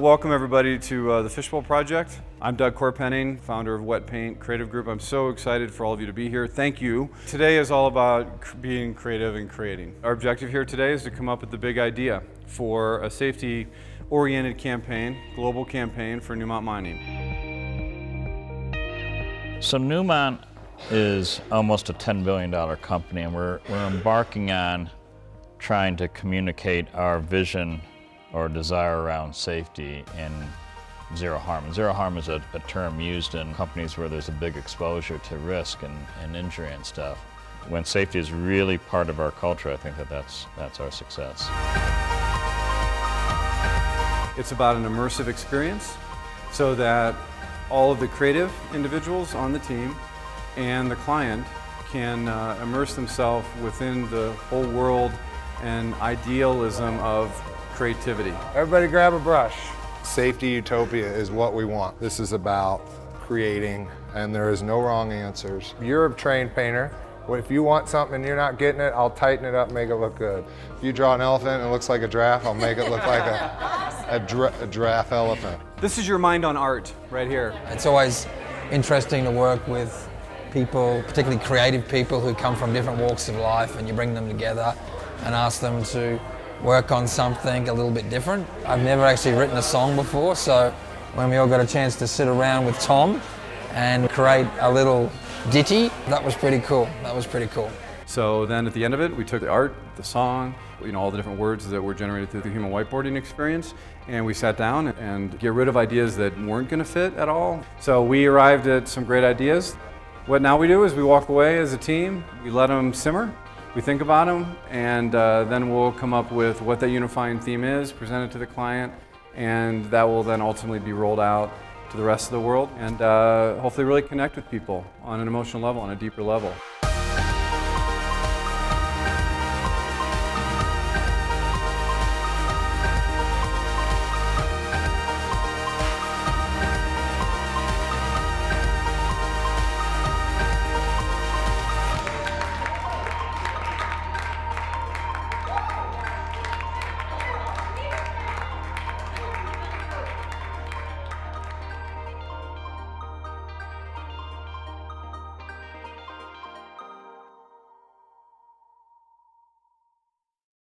Welcome everybody to uh, the Fishbowl Project. I'm Doug Corpenning, founder of Wet Paint Creative Group. I'm so excited for all of you to be here. Thank you. Today is all about being creative and creating. Our objective here today is to come up with the big idea for a safety-oriented campaign, global campaign for Newmont Mining. So Newmont is almost a $10 billion company and we're, we're embarking on trying to communicate our vision or desire around safety and zero harm. And zero harm is a, a, term used in companies where there's a big exposure to risk and, and injury and stuff. When safety is really part of our culture, I think that that's, that's our success. It's about an immersive experience so that all of the creative individuals on the team and the client can uh, immerse themselves within the whole world and idealism of creativity. Everybody grab a brush. Safety utopia is what we want. This is about creating, and there is no wrong answers. You're a trained painter. If you want something and you're not getting it, I'll tighten it up, make it look good. If you draw an elephant and it looks like a giraffe, I'll make it look like a, a, dra a giraffe elephant. This is your mind on art right here. It's always interesting to work with people, particularly creative people who come from different walks of life and you bring them together and ask them to work on something a little bit different. I've never actually written a song before, so when we all got a chance to sit around with Tom and create a little ditty, that was pretty cool. That was pretty cool. So then at the end of it, we took the art, the song, you know, all the different words that were generated through the human whiteboarding experience, and we sat down and get rid of ideas that weren't going to fit at all. So we arrived at some great ideas. What now we do is we walk away as a team, we let them simmer, we think about them, and uh, then we'll come up with what that unifying theme is, present it to the client, and that will then ultimately be rolled out to the rest of the world and uh, hopefully really connect with people on an emotional level, on a deeper level.